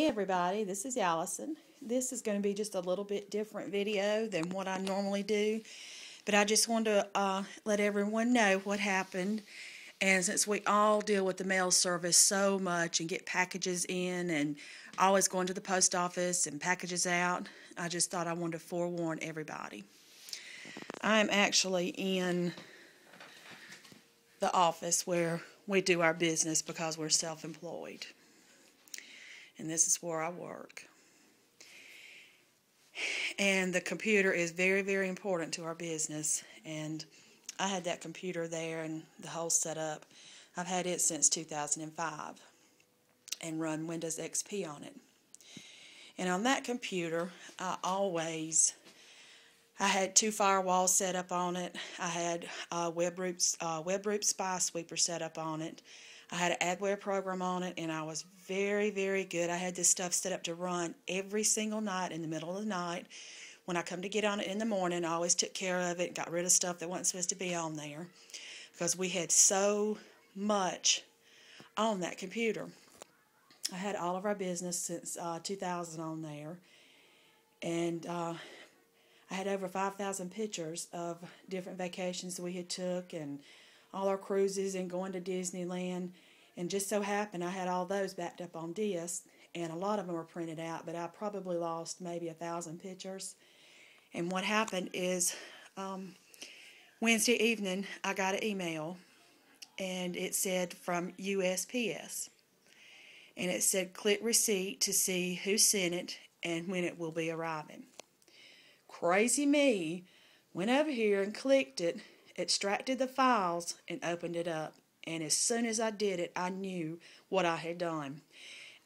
Hey everybody, this is Allyson. This is going to be just a little bit different video than what I normally do, but I just want to uh, let everyone know what happened. And since we all deal with the mail service so much and get packages in and always going to the post office and packages out, I just thought I wanted to forewarn everybody. I'm actually in the office where we do our business because we're self-employed and this is where I work. And the computer is very, very important to our business. And I had that computer there and the whole setup. I've had it since 2005 and run Windows XP on it. And on that computer, I always I had two firewalls set up on it. I had uh, WebRoot, uh, WebRoot Spy Sweeper set up on it. I had an adware program on it, and I was very, very good. I had this stuff set up to run every single night in the middle of the night. When I come to get on it in the morning, I always took care of it, got rid of stuff that wasn't supposed to be on there because we had so much on that computer. I had all of our business since uh, 2000 on there, and uh, I had over 5,000 pictures of different vacations we had took and all our cruises and going to Disneyland. And just so happened I had all those backed up on disc, and a lot of them were printed out, but I probably lost maybe a thousand pictures. And what happened is um, Wednesday evening, I got an email, and it said from USPS. And it said, click receipt to see who sent it and when it will be arriving. Crazy me went over here and clicked it extracted the files, and opened it up. And as soon as I did it, I knew what I had done.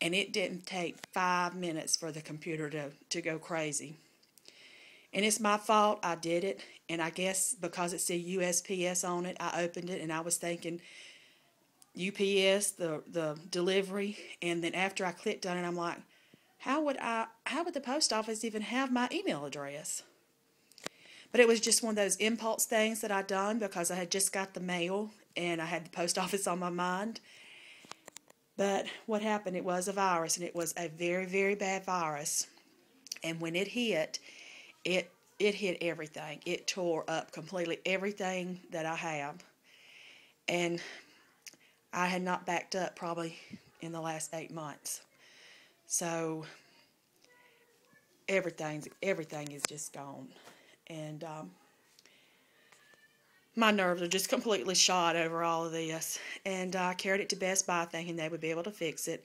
And it didn't take five minutes for the computer to, to go crazy. And it's my fault. I did it. And I guess because it said USPS on it, I opened it and I was thinking UPS, the, the delivery. And then after I clicked on it, I'm like, how would I, how would the post office even have my email address? But it was just one of those impulse things that I done because I had just got the mail and I had the post office on my mind. But what happened, it was a virus and it was a very, very bad virus. And when it hit, it it hit everything. It tore up completely everything that I have. And I had not backed up probably in the last eight months. So everything's everything is just gone and um, my nerves are just completely shot over all of this. And I carried it to Best Buy thinking they would be able to fix it.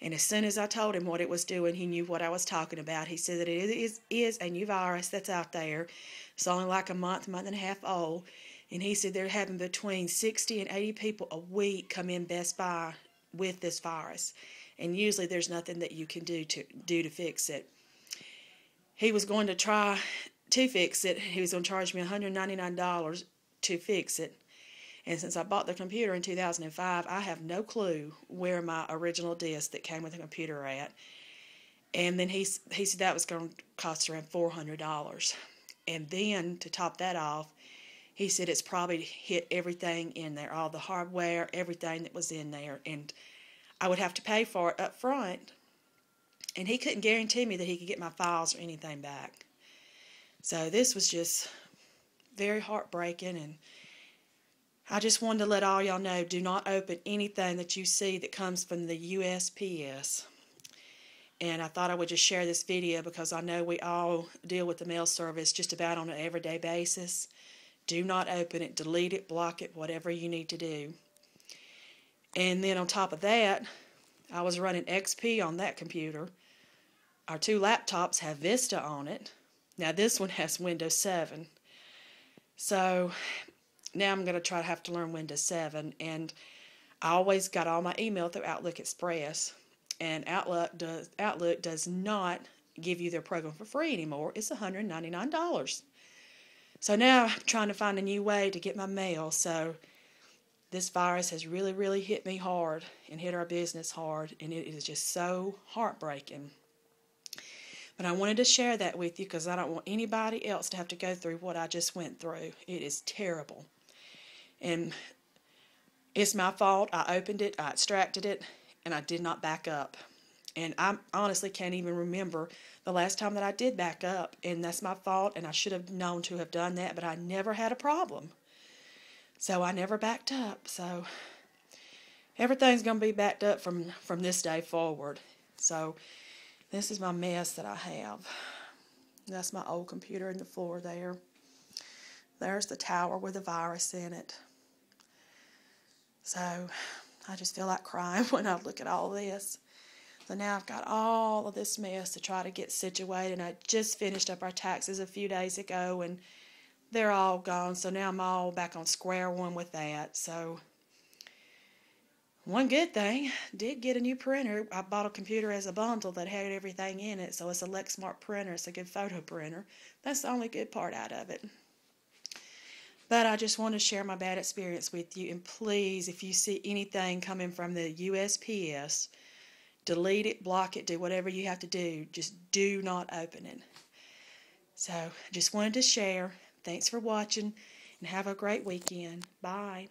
And as soon as I told him what it was doing, he knew what I was talking about. He said that it is, is a new virus that's out there. It's only like a month, month and a half old. And he said they're having between 60 and 80 people a week come in Best Buy with this virus. And usually there's nothing that you can do to do to fix it. He was going to try to fix it. He was going to charge me $199 to fix it. And since I bought the computer in 2005, I have no clue where my original disc that came with the computer at. And then he, he said that was going to cost around $400. And then to top that off, he said it's probably hit everything in there, all the hardware, everything that was in there. And I would have to pay for it up front. And he couldn't guarantee me that he could get my files or anything back. So this was just very heartbreaking and I just wanted to let all y'all know do not open anything that you see that comes from the USPS. And I thought I would just share this video because I know we all deal with the mail service just about on an everyday basis. Do not open it, delete it, block it, whatever you need to do. And then on top of that, I was running XP on that computer. Our two laptops have Vista on it. Now this one has Windows 7. So now I'm going to try to have to learn Windows 7 and I always got all my email through Outlook Express and Outlook does Outlook does not give you their program for free anymore. It's $199. So now I'm trying to find a new way to get my mail. So this virus has really, really hit me hard and hit our business hard, and it is just so heartbreaking. But I wanted to share that with you because I don't want anybody else to have to go through what I just went through. It is terrible. And it's my fault. I opened it, I extracted it, and I did not back up. And I honestly can't even remember the last time that I did back up. And that's my fault. And I should have known to have done that. But I never had a problem. So I never backed up. So everything's going to be backed up from, from this day forward. So this is my mess that I have. That's my old computer in the floor there. There's the tower with the virus in it. So I just feel like crying when I look at all this. So now I've got all of this mess to try to get situated. And I just finished up our taxes a few days ago and they're all gone. So now I'm all back on square one with that. So one good thing, did get a new printer. I bought a computer as a bundle that had everything in it. So it's a Lexmark printer. It's a good photo printer. That's the only good part out of it. But I just want to share my bad experience with you. And please, if you see anything coming from the USPS, delete it, block it, do whatever you have to do. Just do not open it. So, just wanted to share. Thanks for watching and have a great weekend. Bye.